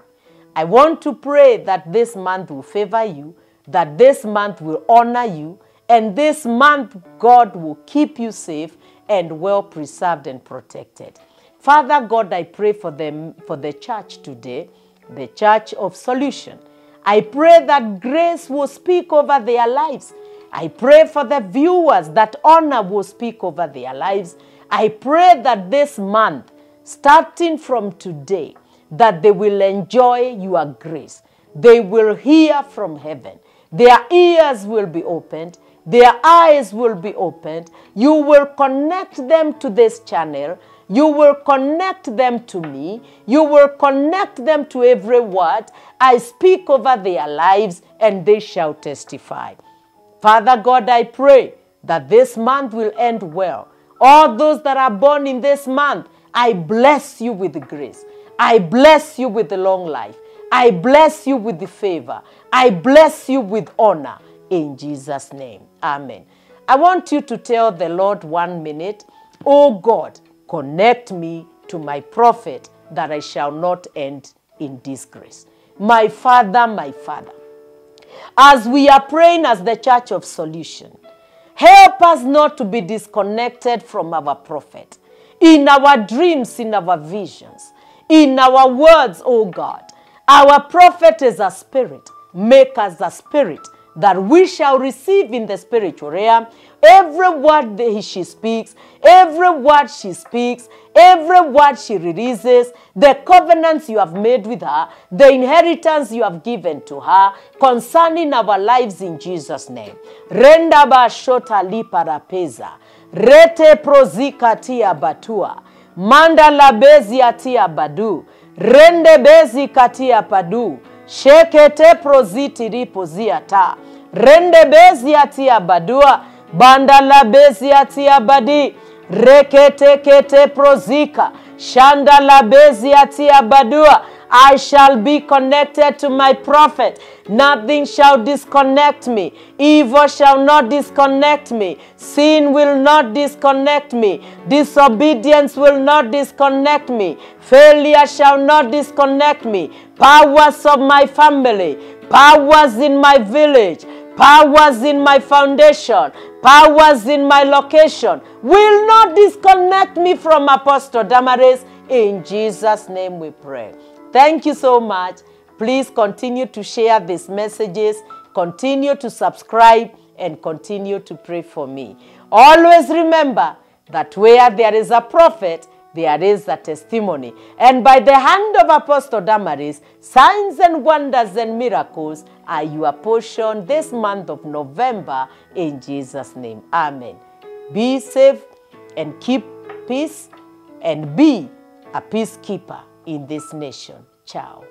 A: I want to pray that this month will favor you, that this month will honor you, and this month God will keep you safe and well preserved and protected. Father God, I pray for them for the church today, the church of solution. I pray that grace will speak over their lives. I pray for the viewers that honor will speak over their lives. I pray that this month, starting from today, that they will enjoy your grace. They will hear from heaven. Their ears will be opened. Their eyes will be opened. You will connect them to this channel. You will connect them to me. You will connect them to every word I speak over their lives, and they shall testify. Father God, I pray that this month will end well. All those that are born in this month, I bless you with grace. I bless you with long life. I bless you with favor. I bless you with honor. In Jesus' name. Amen. I want you to tell the Lord one minute, Oh God, connect me to my prophet that I shall not end in disgrace. My Father, my Father, as we are praying as the church of solution, help us not to be disconnected from our prophet in our dreams, in our visions, in our words, oh God. Our prophet is a spirit. Make us a spirit that we shall receive in the spiritual realm. Every word that she speaks, every word she speaks, every word she releases, the covenants you have made with her, the inheritance you have given to her concerning our lives in Jesus' name. Renda ba shota liparapeza. Rete prozika tia batua. Manda la bezi atia badu. Rende bezi katia padu. Shekete proziti ripo ziata. Rende bezi atia badua. bandala bezi atia badi. Rekete kete prozika. Shanda la bezi atia badua. I shall be connected to my prophet. Nothing shall disconnect me. Evil shall not disconnect me. Sin will not disconnect me. Disobedience will not disconnect me. Failure shall not disconnect me. Powers of my family, powers in my village, powers in my foundation, powers in my location will not disconnect me from Apostle Damaris. In Jesus' name we pray. Thank you so much. Please continue to share these messages, continue to subscribe, and continue to pray for me. Always remember that where there is a prophet, there is a testimony. And by the hand of Apostle Damaris, signs and wonders and miracles are your portion this month of November in Jesus' name. Amen. Be safe and keep peace and be a peacekeeper in this nation. Ciao.